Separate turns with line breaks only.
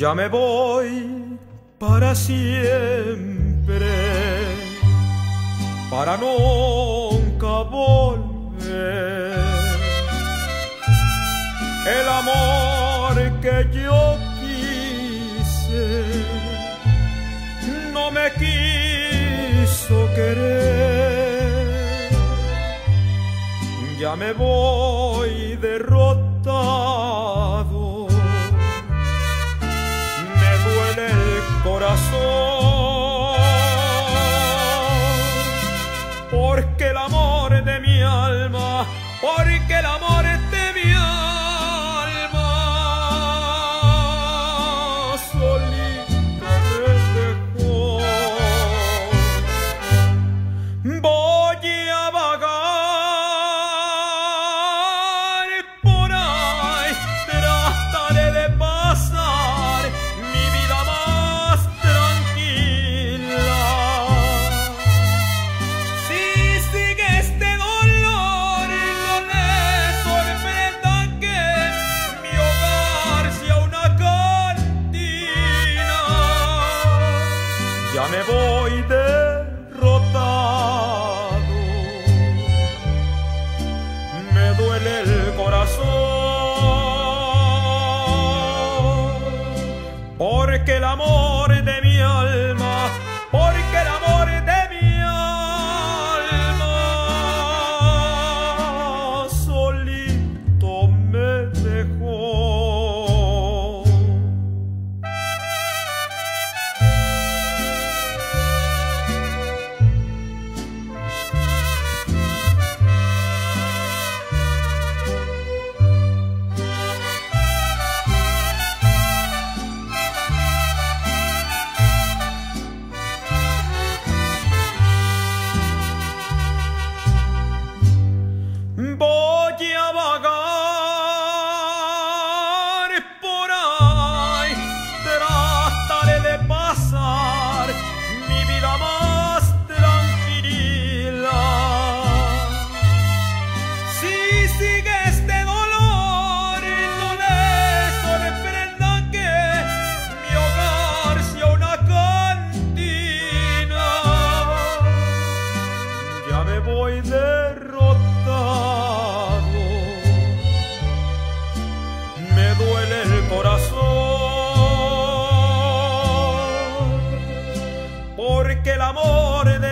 Ya me voy para siempre, para nunca volver. El amor que yo quise no me quiso querer. Ya me voy derrotado el amor de mi alma, porque el amor de mi alma, solito me dejó. Ya me voy derrotado, me duele el corazón, porque el amor que el amor de